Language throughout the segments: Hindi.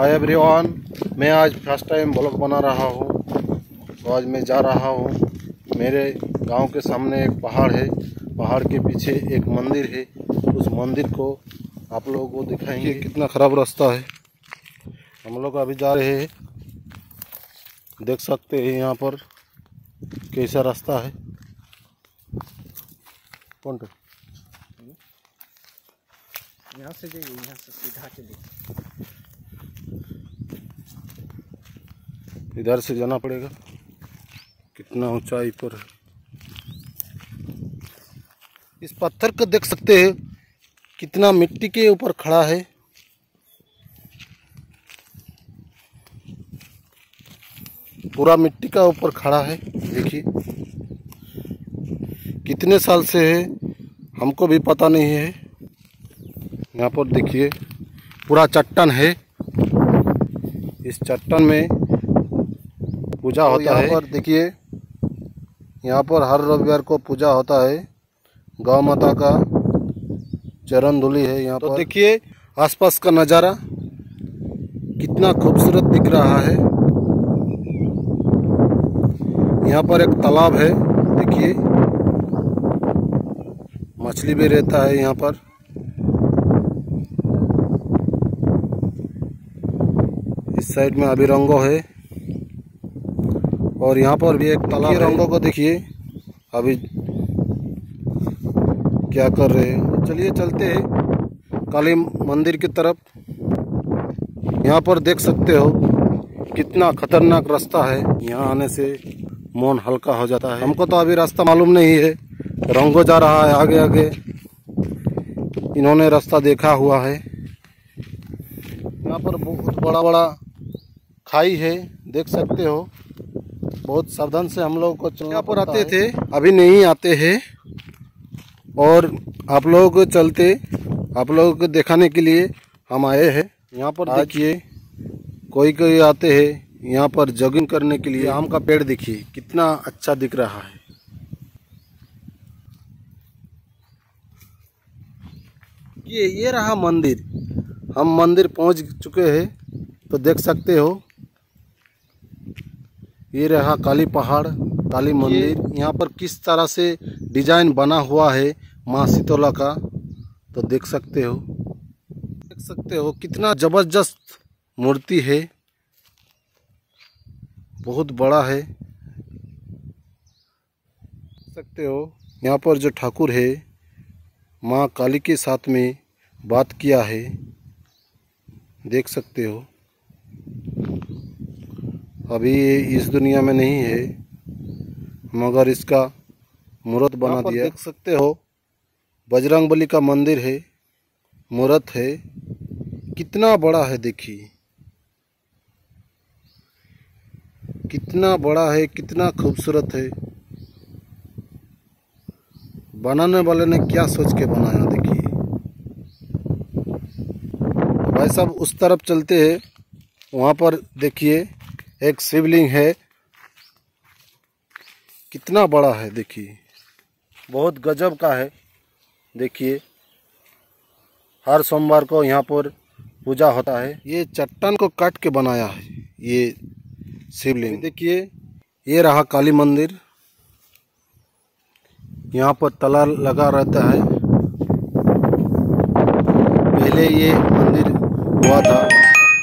हाय एवरीवन मैं आज फ़र्स्ट टाइम ब्लॉग बना रहा हूँ। तो आज मैं जा रहा हूँ। मेरे गाँव के सामने एक पहाड़ है। पहाड़ के पीछे एक मंदिर है। उस मंदिर को आप लोगों को दिखाएँगे। कितना ख़राब रास्ता है। हम लोग अभी जा रहे हैं। देख सकते हैं यहाँ पर कैसा रास्ता है। कौन सा? यहाँ से जाइए यहाँ से सीधा चलिए। इधर से जाना पड़ेगा। कितना ऊंचाई पर है। इस पत्थर को देख सकते हैं, कितना मिट्टी के ऊपर खड़ा है। पूरा मिट्टी का ऊपर खड़ा है, देखिए। कितने साल से है, हमको भी पता नहीं है। यहाँ पर देखिए, पूरा चट्टान है। इस चट्टान में पूजा तो होता है। पर देखिए यहाँ पर हर रविवार को पूजा होता है। गौ माता का चरण धुली है यहाँ तो पर। देखिए आसपास का नज़ारा कितना खूबसूरत दिख रहा है। यहाँ पर एक तालाब है देखिए। मछली भी रहता है यहाँ पर। इस साइड में अभी रंगो है। और यहाँ पर भी एक तालाब रंगों को देखिए। अभी क्या कर रहे हैं। चलिए चलते हैं काली मंदिर की तरफ़। यहाँ पर देख सकते हो कितना खतरनाक रास्ता है। यहाँ आने से मन हल्का हो जाता है। हमको तो अभी रास्ता मालूम नहीं है। रंगो जा रहा है आगे आगे। इन्होंने रास्ता देखा हुआ है। यहाँ पर बहुत बड़ा बड़ा खाई है। देख सकते हो। बहुत सावधान से हम लोग को यहाँ पर आते थे? अभी नहीं आते हैं। और आप लोगों को चलते आप लोगों को दिखाने के लिए हम आए हैं। यहाँ पर देखिए कोई कोई आते हैं यहाँ पर जॉगिंग करने के लिए आम का पेड़ देखिए कितना अच्छा दिख रहा है। ये ये रहा मंदिर। हम मंदिर पहुँच चुके हैं तो देख सकते हो। ये रहा काली पहाड़ काली मंदिर। यहाँ पर किस तरह से डिज़ाइन बना हुआ है माँ शीतला का तो देख सकते हो। देख सकते हो कितना ज़बरदस्त मूर्ति है। बहुत बड़ा है। देख सकते हो यहाँ पर जो ठाकुर है माँ काली के साथ में बात किया है। देख सकते हो। अभी ये इस दुनिया में नहीं है मगर इसका मूर्त बना दिया। देख सकते हो बजरंग बली का मंदिर है मूर्त है। कितना बड़ा है देखिए। कितना बड़ा है कितना खूबसूरत है। बनाने वाले ने क्या सोच के बनाया देखिए। भाई साहब उस तरफ़ चलते हैं वहाँ पर देखिए। एक शिवलिंग है। कितना बड़ा है, देखिए। बहुत गजब का है, देखिए। हर सोमवार को यहाँ पर पूजा होता है। ये चट्टान को काट के बनाया है, ये शिवलिंग। देखिए, ये रहा काली मंदिर। यहाँ पर तला लगा रहता है। पहले ये मंदिर हुआ था,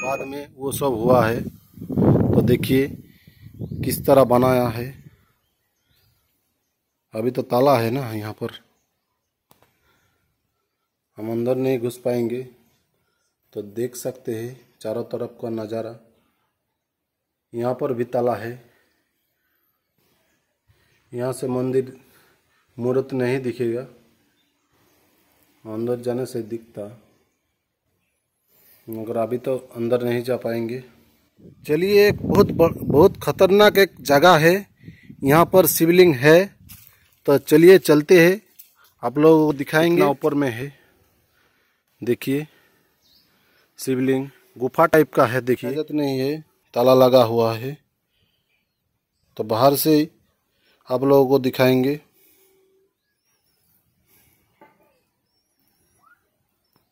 बाद में वो सब हुआ है। तो देखिए किस तरह बनाया है। अभी तो ताला है ना यहाँ पर। हम अंदर नहीं घुस पाएँगे। तो देख सकते हैं चारों तरफ़ का नज़ारा। यहाँ पर भी ताला है। यहाँ से मंदिर मूर्त नहीं दिखेगा। अंदर जाने से दिखता। मगर अभी तो अंदर नहीं जा पाएँगे। चलिए एक बहुत बहुत खतरनाक एक जगह है। यहाँ पर शिवलिंग है। तो चलिए चलते हैं। आप लोगों को दिखाएँगे। ऊपर में है। देखिए शिवलिंग गुफा टाइप का है देखिए। इजाज़त नहीं है। ताला लगा हुआ है। तो बाहर से आप लोगों को दिखाएँगे।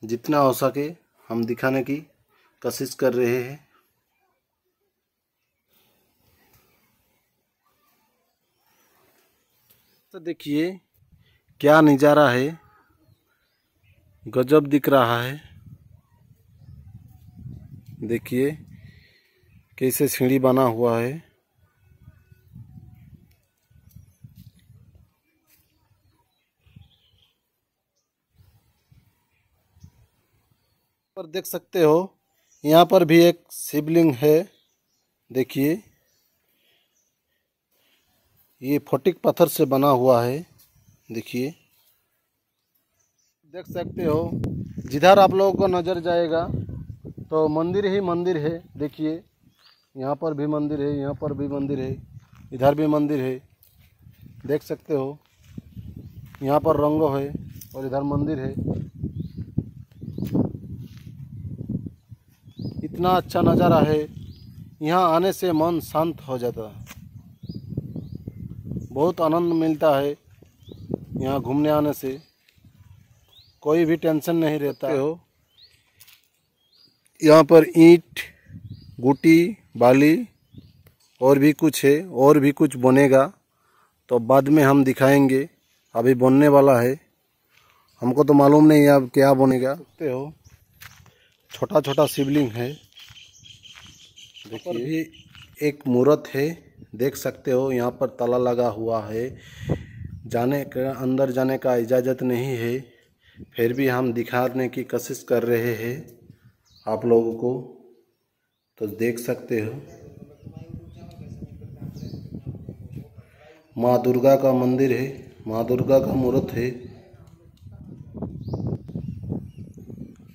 जितना हो सके हम दिखाने की कोशिश कर रहे हैं। तो देखिए, क्या नज़ारा है? गजब दिख रहा है। देखिए, कैसे सीढ़ी बना हुआ है। पर देख सकते हो, यहाँ पर भी एक शिवलिंग है। देखिए। ये फोटिक पत्थर से बना हुआ है। देखिए। देख सकते हो। जिधर आप लोगों को नज़र जाएगा तो मंदिर ही मंदिर है। देखिए। यहाँ पर भी मंदिर है, यहाँ पर भी मंदिर है, इधर भी मंदिर है। देख सकते हो। यहाँ पर रंगो है और इधर मंदिर है। इतना अच्छा नज़ारा है। यहाँ आने से मन शांत हो जाता। है बहुत आनंद मिलता है यहाँ घूमने आने से। कोई भी टेंशन नहीं रहता। हो। यहाँ पर ईंट गुटी बाली और भी कुछ है और भी कुछ बनेगा। तो बाद में हम दिखाएँगे। अभी बनने वाला है। हमको तो मालूम नहीं अब क्या बनेगा। देखते हो। छोटा छोटा शिवलिंग है। देखिए। एक मूर्त है। देख सकते हो, यहाँ पर ताला लगा हुआ है। जाने का, अंदर जाने का इजाज़त नहीं है। फिर भी हम दिखाने की कोशिश कर रहे हैं आप लोगों को। तो देख सकते हो। माँ दुर्गा का मंदिर है। माँ दुर्गा का मूर्त है।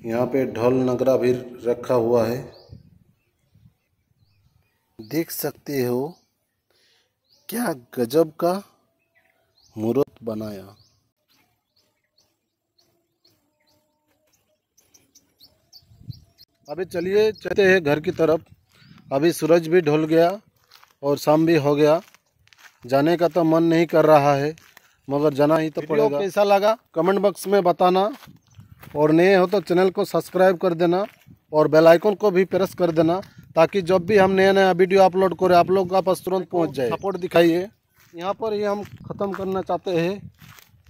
यहाँ पे ढोल नगरा भी रखा हुआ है। देख सकते हो क्या गजब का मूर्त बनाया। अभी चलिए चलते हैं घर की तरफ़। अभी सूरज भी ढल गया और शाम भी हो गया। जाने का तो मन नहीं कर रहा है मगर जाना ही तो पड़ेगा। कैसा लगा? कमेंट बॉक्स में बताना। और नए हो तो चैनल को सब्सक्राइब कर देना और बेल आइकन को भी प्रेस कर देना। ताकि जब भी हम नया नया वीडियो अपलोड करें आप लोग का पास तुरंत पहुँच जाए। सपोर्ट दिखाइए। यहाँ पर ही हम ख़त्म करना चाहते हैं।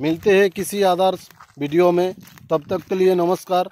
मिलते हैं किसी आदर्श वीडियो में। तब तक के लिए नमस्कार।